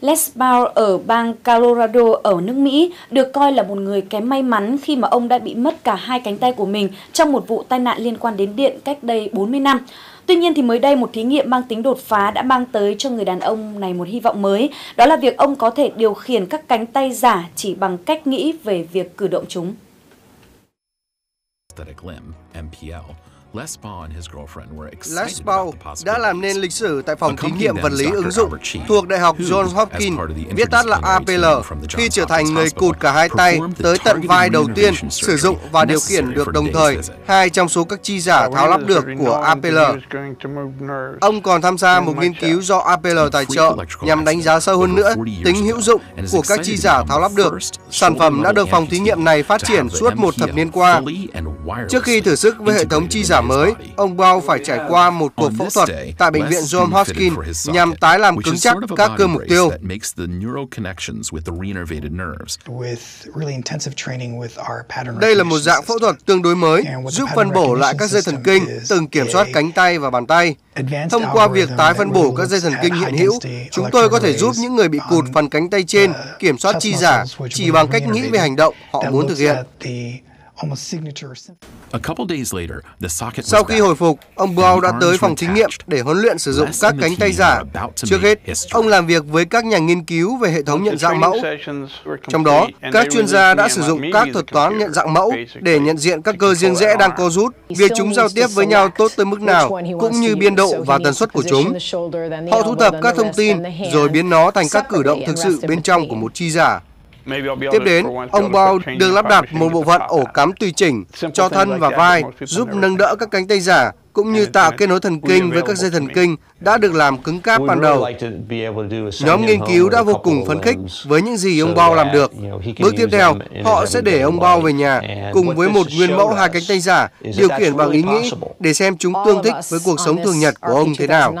Les Brown ở bang Colorado ở nước Mỹ được coi là một người kém may mắn khi mà ông đã bị mất cả hai cánh tay của mình trong một vụ tai nạn liên quan đến điện cách đây 40 năm. Tuy nhiên thì mới đây một thí nghiệm mang tính đột phá đã mang tới cho người đàn ông này một hy vọng mới, đó là việc ông có thể điều khiển các cánh tay giả chỉ bằng cách nghĩ về việc cử động chúng. Les Paul đã làm nên lịch sử tại phòng thí nghiệm vật lý ứng dụng thuộc Đại học Johns Hopkins, viết tắt là APL, khi trở thành người cụt cả hai tay tới tận vai đầu tiên sử dụng và điều khiển được đồng thời hai trong số các chi giả tháo lắp được của APL. Ông còn tham gia một nghiên cứu do APL tài trợ nhằm đánh giá sâu hơn nữa tính hữu dụng của các chi giả tháo lắp được. Sản phẩm đã được phòng thí nghiệm này phát triển suốt một thập niên qua. Trước khi thử sức với hệ thống chi giả mới, ông Brown phải trải qua một cuộc phẫu thuật tại bệnh viện Johns Hopkins nhằm tái làm cứng chắc các cơ mục tiêu. Đây là một dạng phẫu thuật tương đối mới, giúp phân bổ lại các dây thần kinh, từng kiểm soát cánh tay và bàn tay. Thông qua việc tái phân bổ các dây thần kinh hiện hữu, chúng tôi có thể giúp những người bị cụt phần cánh tay trên kiểm soát chi giả chỉ bằng cách nghĩ về hành động họ muốn thực hiện. Sau khi hồi phục, ông Brown đã tới phòng thí nghiệm để huấn luyện sử dụng các cánh tay giả. Trước hết, ông làm việc với các nhà nghiên cứu về hệ thống nhận dạng mẫu. Trong đó, các chuyên gia đã sử dụng các thuật toán nhận dạng mẫu để nhận diện các cơ riêng rẽ đang co rút, việc chúng giao tiếp với nhau tốt tới mức nào, cũng như biên độ và tần suất của chúng. Họ thu thập các thông tin rồi biến nó thành các cử động thực sự bên trong của một chi giả. Tiếp đến, ông Bao được lắp đặt một bộ phận ổ cắm tùy chỉnh cho thân và vai, giúp nâng đỡ các cánh tay giả cũng như tạo kết nối thần kinh với các dây thần kinh. Đã được làm cứng cáp ban đầu. Nhóm nghiên cứu đã vô cùng phấn khích với những gì ông Bao làm được. Bước tiếp theo, họ sẽ để ông Bao về nhà cùng với một nguyên mẫu hai cánh tay giả điều khiển bằng ý nghĩ để xem chúng tương thích với cuộc sống thường nhật của ông thế nào.